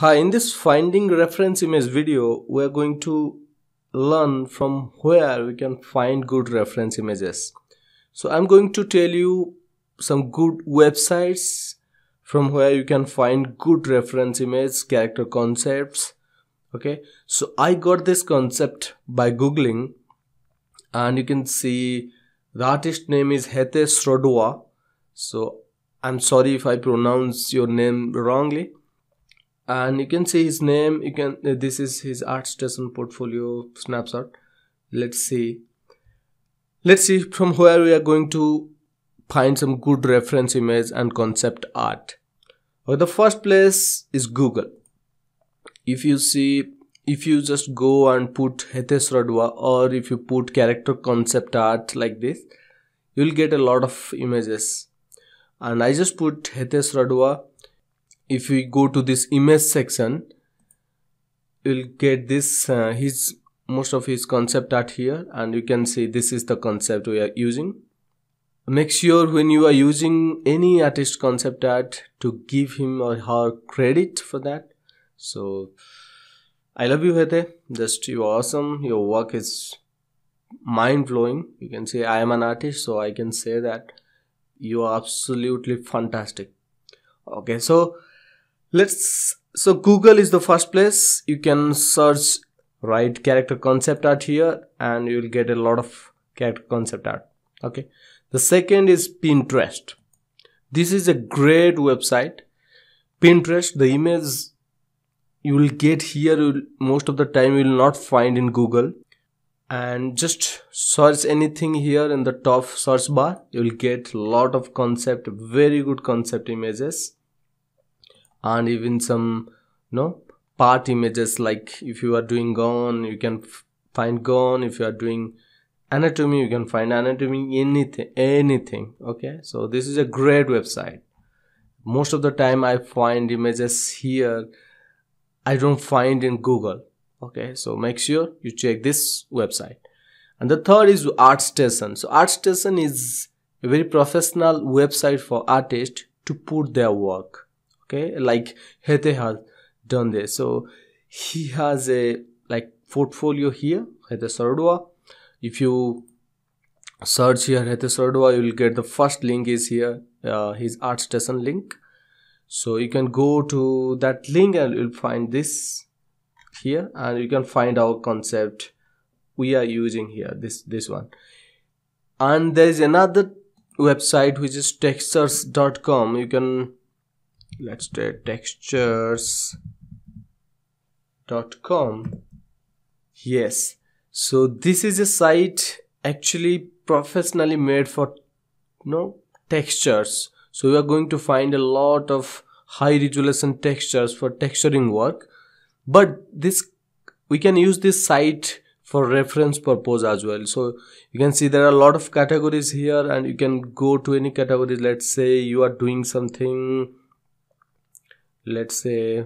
Hi, in this finding reference image video, we are going to learn from where we can find good reference images. So I'm going to tell you some good websites from where you can find good reference image, character concepts. Okay, so I got this concept by googling and you can see the artist name is Hete Srodwa. So I'm sorry if I pronounce your name wrongly and you can see his name you can uh, this is his ArtStation portfolio snapshot. Let's see. Let's see from where we are going to find some good reference image and concept art. Well, the first place is google. If you see if you just go and put Hitesh Radwa or if you put character concept art like this you'll get a lot of images. And I just put Hitesh Radwa if we go to this image section you'll get this uh, his most of his concept art here and you can see this is the concept we are using. Make sure when you are using any artist concept art to give him or her credit for that. So i love you Hete. just you're awesome. Your work is mind-blowing. You can say i am an artist so i can say that you are absolutely fantastic. Okay so let's so google is the first place. You can search write character concept art here and you'll get a lot of character concept art. Okay. The second is pinterest. This is a great website. Pinterest the image you will get here most of the time you will not find in google. And just search anything here in the top search bar. You will get a lot of concept very good concept images and even some you know part images like if you are doing gun you can find gun. If you are doing anatomy you can find anatomy anything anything okay? So this is a great website. Most of the time i find images here i don't find in google okay? So make sure you check this website. And the third is artstation. So artstation is a very professional website for artists to put their work okay? Like Hete has done this. So he has a like portfolio here Hete Sardua if you search here Hete Sardua you will get the first link is here uh, his ArtStation link. So you can go to that link and you'll find this here and you can find our concept we are using here this this one. And there is another website which is textures.com you can let's say textures.com yes. So this is a site actually professionally made for you know textures. So we are going to find a lot of high resolution textures for texturing work. But this we can use this site for reference purpose as well. So you can see there are a lot of categories here and you can go to any category let's say you are doing something let's say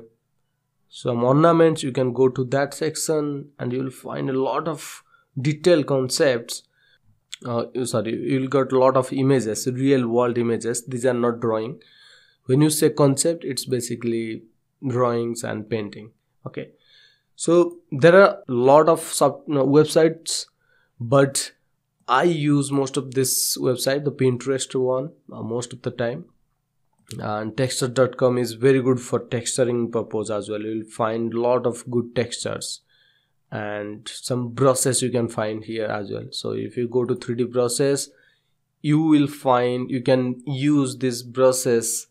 some ornaments you can go to that section and you'll find a lot of detailed concepts. Uh, sorry you'll get a lot of images real world images. These are not drawing. When you say concept it's basically drawings and painting. Okay. So there are a lot of sub you know, websites but i use most of this website the pinterest one uh, most of the time and texture.com is very good for texturing purpose as well. You'll find a lot of good textures and some brushes you can find here as well. So if you go to 3d brushes you will find you can use this brushes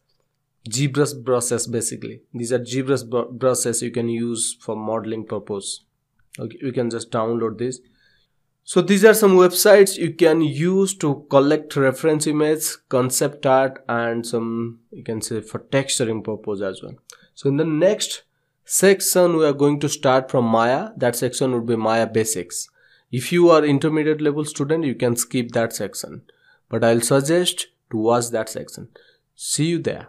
ZBrush brushes basically. These are ZBrush brushes you can use for modeling purpose. Okay you can just download this so these are some websites you can use to collect reference image, concept art and some you can say for texturing purpose as well. So in the next section we are going to start from Maya. That section would be Maya basics. If you are intermediate level student you can skip that section. But I'll suggest to watch that section. See you there.